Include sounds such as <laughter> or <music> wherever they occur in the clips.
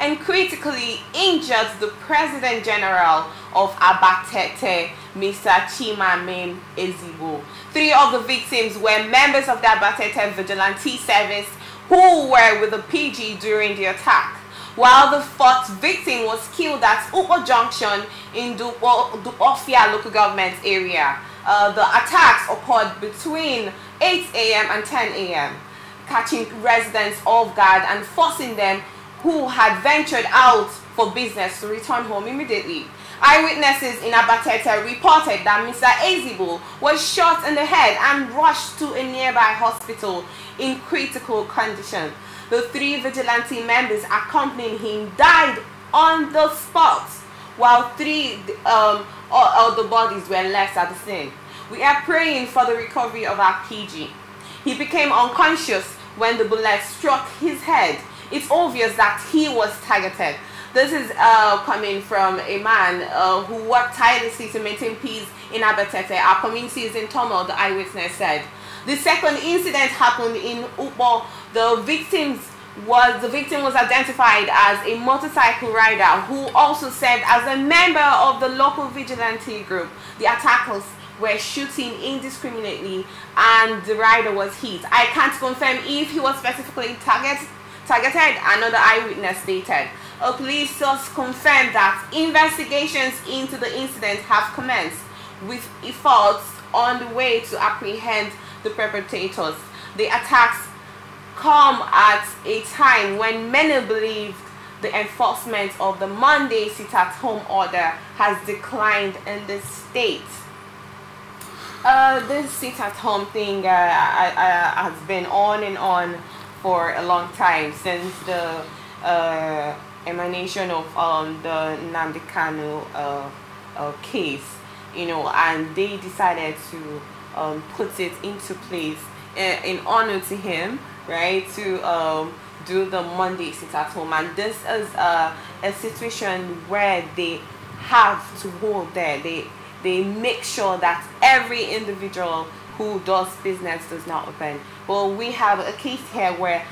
and critically injured the President General of Abatete, Mr. Chimamem Ezigbo. Three of the victims were members of the Abatete Vigilante Service who were with the PG during the attack, while the fourth victim was killed at Ukpo Junction in Dunukofia local government area. Uh, the attacks occurred between 8 a.m. and 10 a.m., catching residents off guard and forcing them who had ventured out for business to return home immediately. Eyewitnesses in Abatete reported that Mr. Ezigbo was shot in the head and rushed to a nearby hospital in critical condition. The three vigilante members accompanying him died on the spot, while three um, other bodies were left at the scene. We are praying for the recovery of our PG. He became unconscious when the bullet struck his head it's obvious that he was targeted. This is uh, coming from a man uh, who worked tirelessly to maintain peace in Abatete. Our community is in turmoil, the eyewitness said. The second incident happened in Ukpo. The victims was the victim was identified as a motorcycle rider who also served as a member of the local vigilante group. The attackers were shooting indiscriminately and the rider was hit. I can't confirm if he was specifically targeted targeted, another eyewitness stated. A police source confirmed that investigations into the incident have commenced with efforts on the way to apprehend the perpetrators. The attacks come at a time when many believe the enforcement of the Monday sit-at-home order has declined in the state. Uh, this sit-at-home thing uh, I, I, has been on and on for a long time since the uh, emanation of um, the Nnamdi Kanu uh, uh, case, you know, and they decided to um, put it into place in, in honor to him, right, to um, do the Monday sit at home. And this is a, a situation where they have to hold there. They, they make sure that every individual who does business does not open. Well, we have a case here where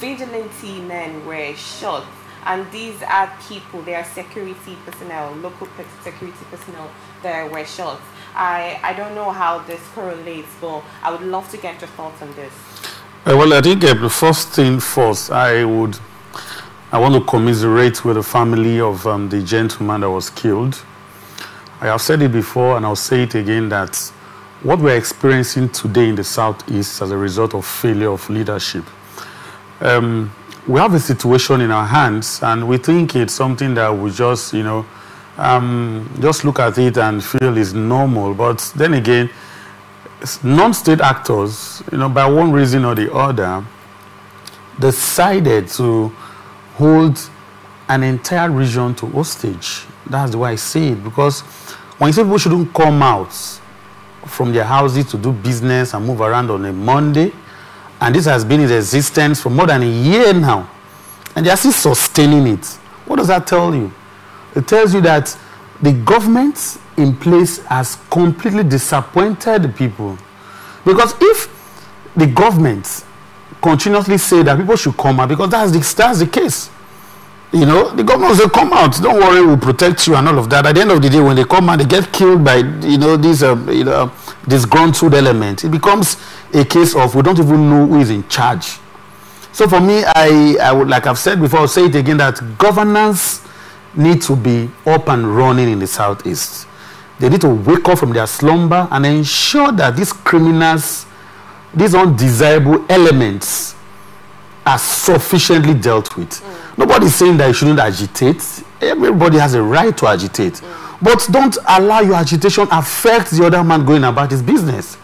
vigilante men were shot and these are people, they are security personnel, local security personnel that were shot. I, I don't know how this correlates, but I would love to get your thoughts on this. Uh, well, I think uh, the first thing first, I would, I want to commiserate with the family of um, the gentleman that was killed. I have said it before and I'll say it again that what we're experiencing today in the Southeast as a result of failure of leadership. Um, we have a situation in our hands and we think it's something that we just, you know, um, just look at it and feel is normal. But then again, non-state actors, you know, by one reason or the other, decided to hold an entire region to hostage. That's the way I see it. Because when you say people shouldn't come out, from their houses to do business and move around on a Monday. And this has been in existence for more than a year now. And they are still sustaining it. What does that tell you? It tells you that the government in place has completely disappointed people. Because if the government continuously say that people should come out, because that's the, that's the case, you know, the government will come out. Don't worry, we'll protect you and all of that. At the end of the day, when they come out, they get killed by, you know, this, uh, you know, disgruntled element. It becomes a case of we don't even know who is in charge. So for me, I, I would, like I've said before, I'll say it again, that governance need to be up and running in the Southeast. They need to wake up from their slumber and ensure that these criminals, these undesirable elements are sufficiently dealt with. Mm. Nobody's saying that you shouldn't agitate. Everybody has a right to agitate. But don't allow your agitation affect the other man going about his business.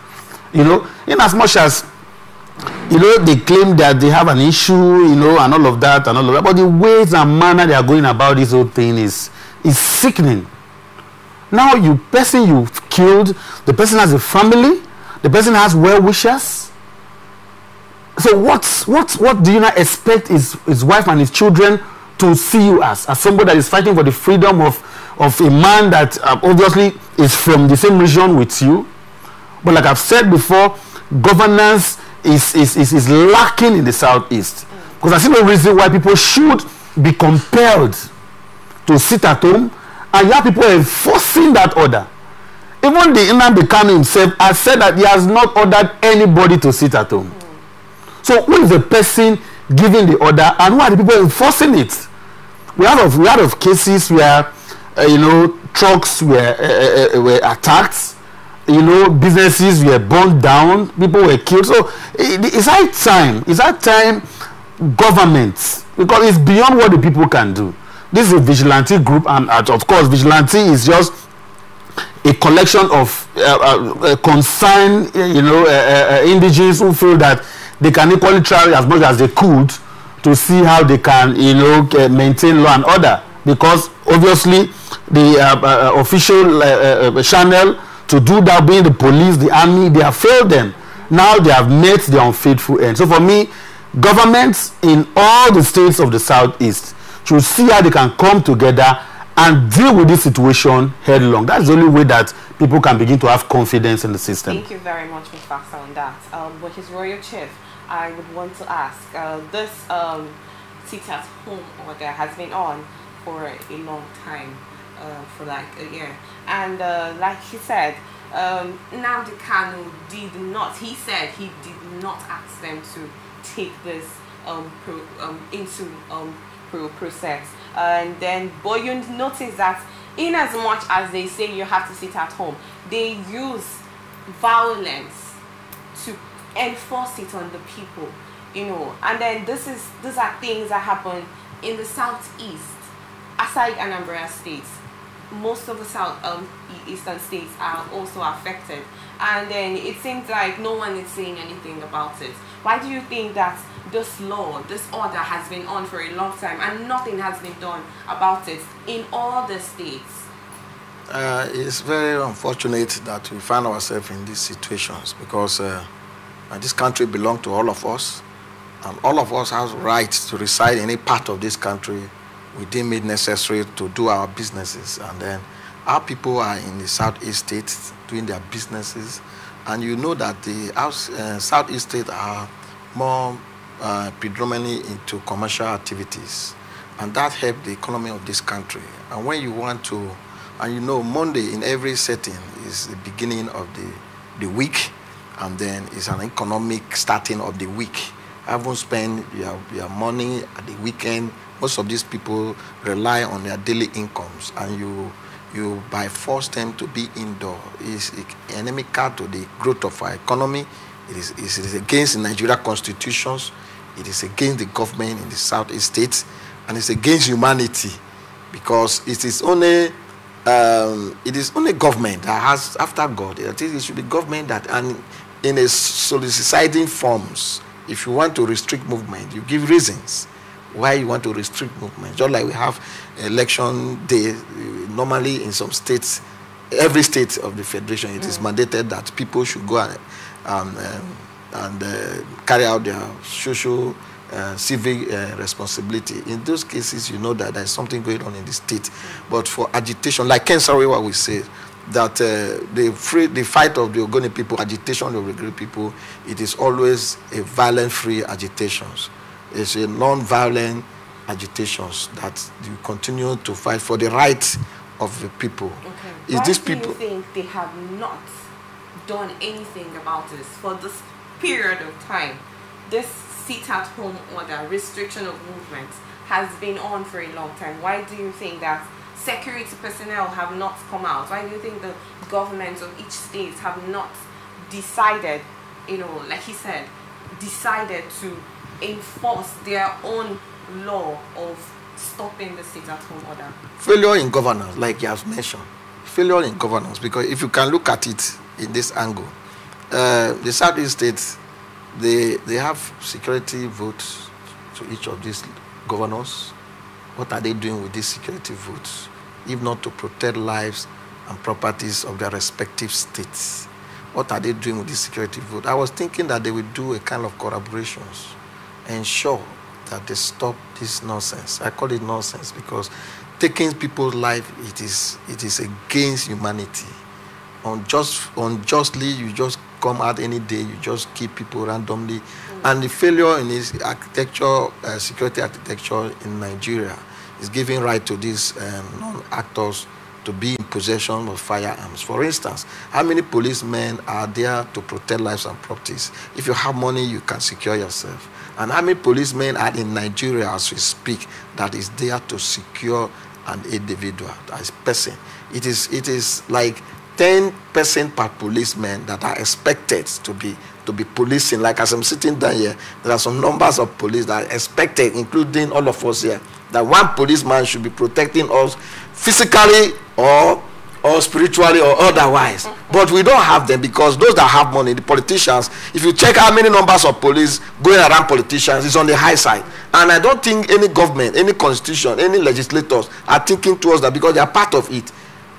You know, in as much as you know they claim that they have an issue, you know, and all of that and all of that. But the ways and manner they are going about this whole thing is is sickening. Now you person you've killed, the person has a family, the person has well wishers so what's what what do you not expect his, his wife and his children to see you as? As somebody that is fighting for the freedom of, of a man that uh, obviously is from the same region with you. But like I've said before, governance is, is, is, is lacking in the southeast. Because I see no reason why people should be compelled to sit at home and you have people enforcing that order even the Nnamdi Kanu himself has said that he has not ordered anybody to sit at home. So who is the person giving the order and who are the people enforcing it? We have we have of cases where uh, you know trucks were uh, uh, uh were attacked. You know businesses were burned down. People were killed. So it, it's high time it's high time governments because it's beyond what the people can do. This is a vigilante group and uh, of course vigilante is just a collection of uh, uh, uh concerned you know uh, uh, who feel that they can equally try as much as they could to see how they can you know eh, maintain law and order because obviously the uh, uh, official uh, channel to do that being the police the army they have failed them now they have met the unfaithful end so for me governments in all the states of the southeast should see how they can come together and deal with this situation headlong. That's the only way that people can begin to have confidence in the system. Thank you very much. Foster, on that. Um, but His Royal Chief, I would want to ask, uh, this um, at home order has been on for a long time, uh, for like a year. And uh, like he said, um, Nnamdi Kanu did not, he said he did not ask them to take this um, pro, um, into um, pro process. And then, but you notice that in as much as they say you have to sit at home, they use violence enforce it on the people, you know. And then this is these are things that happen in the southeast, aside Anambra states. Most of the south um, eastern states are also affected, and then it seems like no one is saying anything about it. Why do you think that this law, this order has been on for a long time and nothing has been done about it in all the states? Uh, it's very unfortunate that we find ourselves in these situations because uh, this country belongs to all of us. And all of us have rights to reside in any part of this country. We deem it necessary to do our businesses. And then our people are in the southeast states doing their businesses. And you know that the uh, southeast states are more uh, predominantly into commercial activities. And that helped the economy of this country. And when you want to, and you know, Monday in every setting is the beginning of the, the week, and then it's an economic starting of the week. Having spent your, your money at the weekend, most of these people rely on their daily incomes, and you you by force them to be indoor is inimical to the growth of our economy. It is, it is against Nigeria constitutions. It is against the government in the southeast states, and it's against humanity, because it is only um, it is only government that has after God. I think it should be government that and in a soliciting forms. If you want to restrict movement, you give reasons why you want to restrict movement. Just like we have election day, normally in some states, every state of the federation, it mm. is mandated that people should go and um, um, and uh, carry out their social, uh, civic uh, responsibility. In those cases, you know that there's something going on in the state. But for agitation, like Ken Saro-Wiwa we say, that uh, the, free, the fight of the Ogoni people, agitation of the Ogoni people, it is always a violent-free agitations. It's a non-violent agitations that you continue to fight for the rights of the people. Okay. Is Why do people, you think they have not done anything about this for this period of time, this sit at home order, restriction of movement, has been on for a long time. Why do you think that security personnel have not come out? Why do you think the governments of each state have not decided, you know, like he said, decided to enforce their own law of stopping the sit at home order? Failure in governance, like you have mentioned. Failure in governance, because if you can look at it in this angle, uh, the Southeast states, they, they have security votes to each of these governors. What are they doing with these security votes? If not to protect lives and properties of their respective states. What are they doing with this security vote? I was thinking that they would do a kind of collaborations, ensure that they stop this nonsense. I call it nonsense because taking people's life, it is, it is against humanity. unjust, unjustly, you just come out any day, you just kill people randomly. And the failure in this architecture, uh, security architecture in Nigeria is giving right to these um, non-actors to be in possession of firearms. For instance, how many policemen are there to protect lives and properties? If you have money, you can secure yourself. And how many policemen are in Nigeria as we speak that is there to secure an individual, as person? It is, it is like 10% per policeman that are expected to be to be policing. Like as I'm sitting down here, there are some numbers of police that are expected, including all of us here, that one policeman should be protecting us physically or or spiritually or otherwise. But we don't have them because those that have money, the politicians, if you check how many numbers of police going around politicians, it's on the high side. And I don't think any government, any constitution, any legislators are thinking towards that because they are part of it.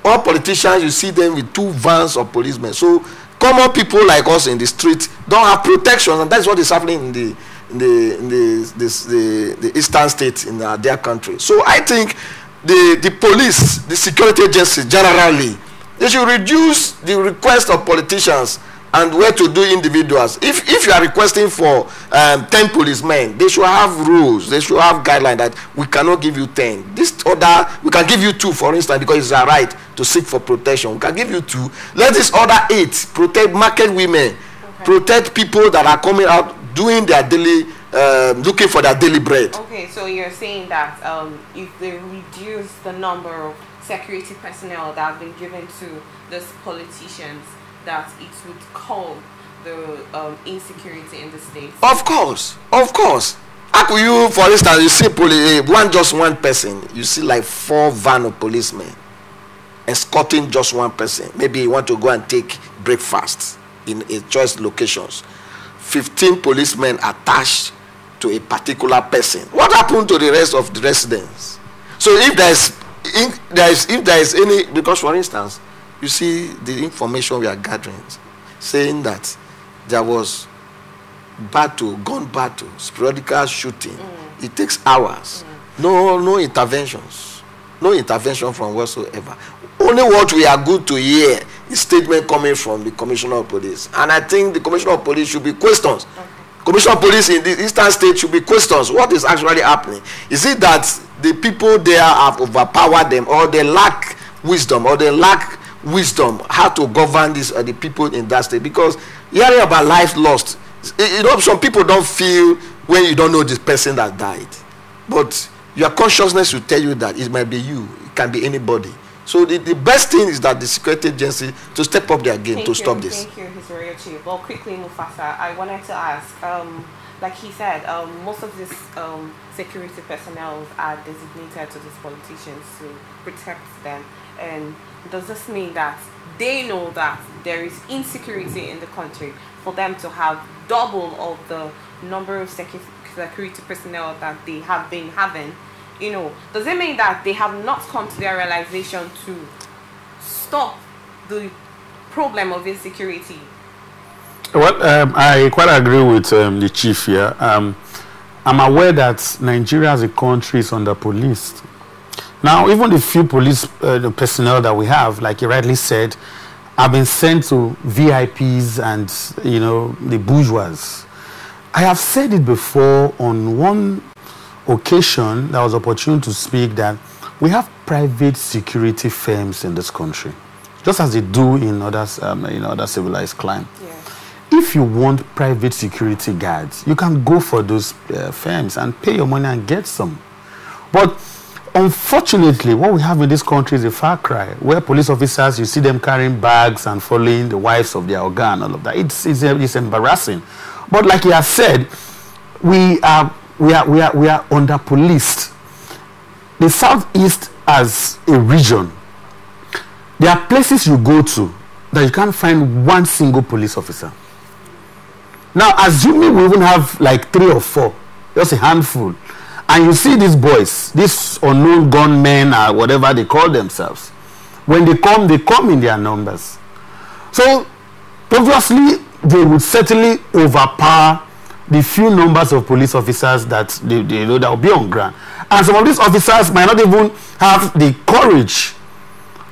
All politicians, you see them with two vans of policemen. So common people like us in the street don't have protection, and that's what is happening in the in the in the this, the, the eastern states in uh, their country. So I think the the police, the security agencies generally, they should reduce the request of politicians and where to do individuals. If if you are requesting for um, 10 policemen, they should have rules. They should have guidelines that we cannot give you 10. This other, we can give you two, for instance, because it's our right to seek for protection. We can give you two. Let this other eight protect market women, okay. protect people that are coming out doing their daily, um, looking for their daily bread. Okay, so you're saying that um, if they reduce the number of security personnel that have been given to these politicians, that it would call the um, insecurity in the state? Of course, of course. How could you, for instance, you see police, eh, one just one person, you see like four van of policemen escorting just one person. Maybe you want to go and take breakfast in a choice locations. 15 policemen attached to a particular person. What happened to the rest of the residents? So if there's if there is if there is any because for instance, you see the information we are gathering saying that there was battle, gun battle, sporadic shooting. Mm. It takes hours. Mm. No, no interventions. No intervention from whatsoever. Only what we are good to hear is statement coming from the commissioner of police. And I think the commissioner of police should be questions. Okay. Commissioner of police in the eastern state should be questions. What is actually happening? Is it that the people there have overpowered them or they lack wisdom or they lack wisdom how to govern this uh, the people in that state because hearing about life lost you know some people don't feel when you don't know this person that died but your consciousness will tell you that it might be you it can be anybody so the, the best thing is that the security agency to step up their game thank to you, stop this thank you his royal chief well quickly mufasa i wanted to ask um, like he said um, most of these um, security personnel are designated to these politicians to protect them and does this mean that they know that there is insecurity in the country for them to have double of the number of security personnel that they have been having? You know, does it mean that they have not come to their realization to stop the problem of insecurity? Well, um, I quite agree with um, the chief here. Um, I'm aware that Nigeria as a country is under policed now, even the few police uh, personnel that we have, like you rightly said, have been sent to VIPs and, you know, the bourgeois. I have said it before on one occasion that was opportunity to speak that we have private security firms in this country, just as they do in other, um, in other civilized climes. If you want private security guards, you can go for those uh, firms and pay your money and get some. But Unfortunately, what we have in this country is a far cry, where police officers, you see them carrying bags and following the wives of their organ, all of that. It's, it's, it's embarrassing. But like he has said, we are, we are, we are, we are under policed. The Southeast as a region, there are places you go to that you can't find one single police officer. Now, assuming we even have like three or four, just a handful, and you see these boys, these unknown gunmen or whatever they call themselves. When they come, they come in their numbers. So obviously they would certainly overpower the few numbers of police officers that they, they know that will be on ground. And some of these officers might not even have the courage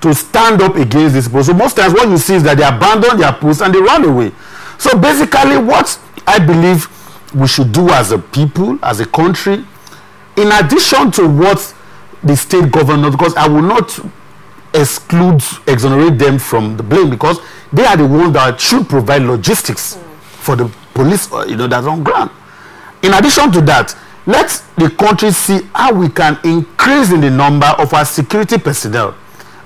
to stand up against this people. So most times what you see is that they abandon their posts and they run away. So basically what I believe we should do as a people, as a country, in addition to what the state governor, because I will not exclude, exonerate them from the blame because they are the ones that should provide logistics mm. For the police, uh, you know, that's on ground. In addition to that, let the country see how we can increase in the number of our security personnel.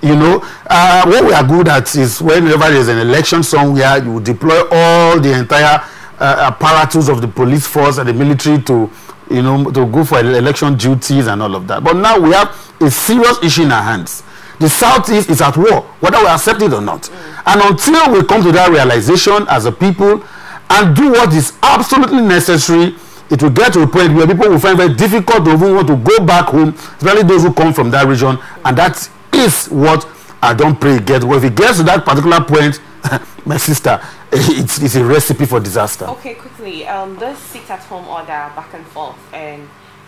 You know, uh, what we are good at is whenever there's an election somewhere, you deploy all the entire uh, apparatus of the police force and the military to, you know, to go for election duties and all of that. But now we have a serious issue in our hands. The Southeast is at war, whether we accept it or not. Mm. And until we come to that realization as a people and do what is absolutely necessary it will get to a point where people will find very difficult to even want to go back home, especially those who come from that region, and that is what I don't pray get. Well, if it gets to that particular point, <laughs> my sister, <laughs> it's, it's a recipe for disaster. Okay, quickly, um, this sit-at-home order back and forth and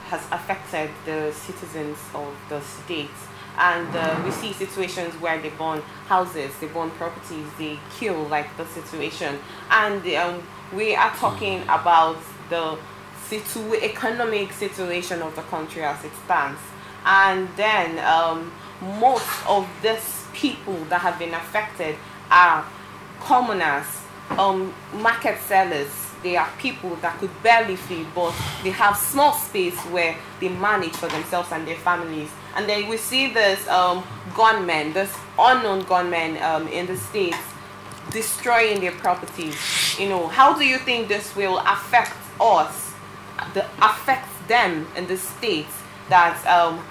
has affected the citizens of the states and uh, we see situations where they burn houses, they burn properties, they kill like the situation, and um, we are talking about the situ- economic situation of the country as it stands. And then um, most of these people that have been affected are commoners, um, market sellers. They are people that could barely feed, but they have small space where they manage for themselves and their families. And then we see this um, gunmen, this unknown gunmen um, in the states destroying their properties. You know, how do you think this will affect us the, affects them in the states that um,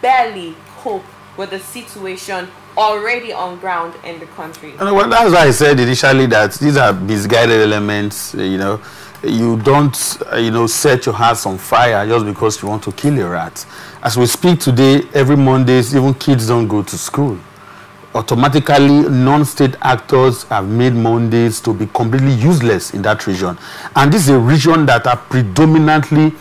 barely cope with the situation already on ground in the country. And well, that's why I said initially that these are misguided elements. You know, you don't, uh, you know, set your house on fire just because you want to kill a rat. As we speak today, every Mondays, even kids don't go to school automatically non-state actors have made Mondays to be completely useless in that region. And this is a region that are predominantly,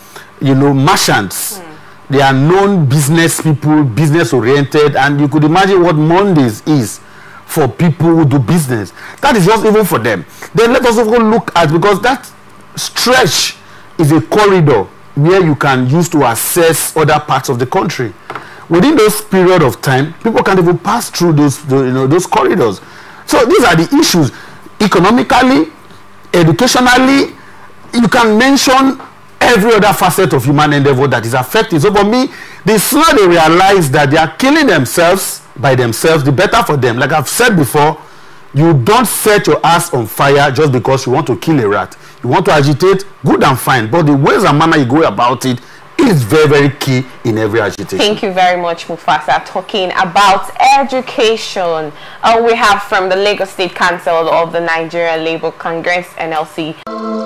you know, merchants. Mm. They are known business people, business oriented, and you could imagine what Mondays is for people who do business. That is just even for them. Then let us also look at because that stretch is a corridor where you can use to assess other parts of the country within those period of time, people can't even pass through those, you know, those corridors. So these are the issues. Economically, educationally, you can mention every other facet of human endeavor that is affected. So for me, the sooner they realize that they are killing themselves by themselves, the better for them. Like I've said before, you don't set your ass on fire just because you want to kill a rat. You want to agitate, good and fine. But the ways and manner you go about it is very, very key in every agitation. Thank you very much, Mufasa. Talking about education, uh, we have from the Lagos State Council of the Nigerian Labour Congress, NLC.